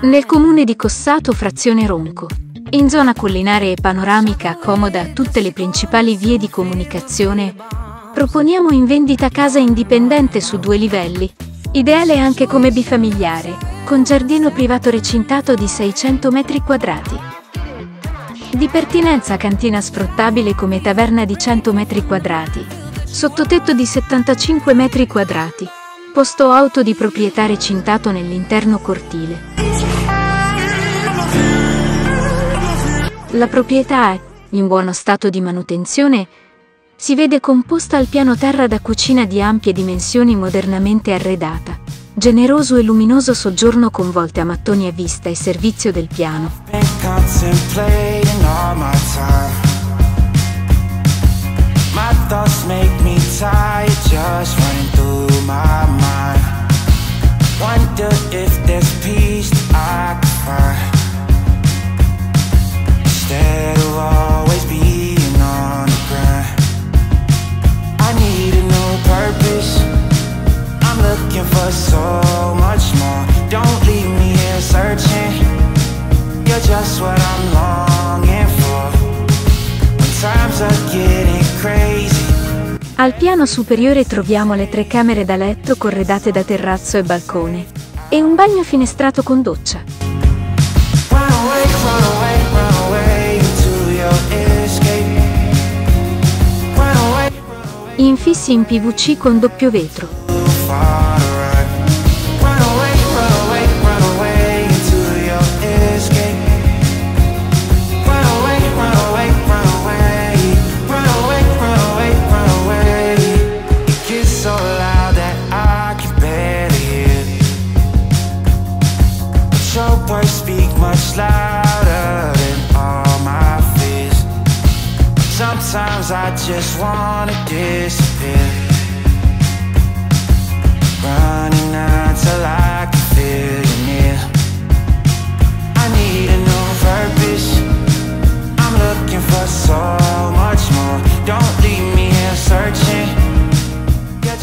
Nel comune di Cossato, frazione Ronco, in zona collinare e panoramica accomoda tutte le principali vie di comunicazione, proponiamo in vendita casa indipendente su due livelli, ideale anche come bifamiliare, con giardino privato recintato di 600 metri quadrati. Di pertinenza cantina sfruttabile come taverna di 100 metri quadrati, sottotetto di 75 metri quadrati, posto auto di proprietà recintato nell'interno cortile. La proprietà è, in buono stato di manutenzione, si vede composta al piano terra da cucina di ampie dimensioni modernamente arredata, generoso e luminoso soggiorno con volte a mattoni a vista e servizio del piano. My thoughts make me tired just running through my al piano superiore troviamo le tre camere da letto corredate da terrazzo e balcone e un bagno finestrato con doccia. Infissi in PVC con doppio vetro. Sometimes I just wanna disappear. Running until I can feel you near. I need a new purpose. I'm looking for so much more. Don't leave me here searching.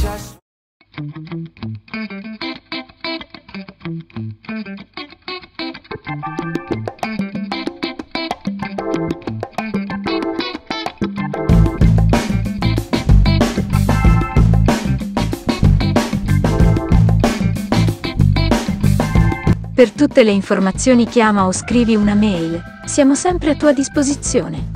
Just Per tutte le informazioni chiama o scrivi una mail, siamo sempre a tua disposizione.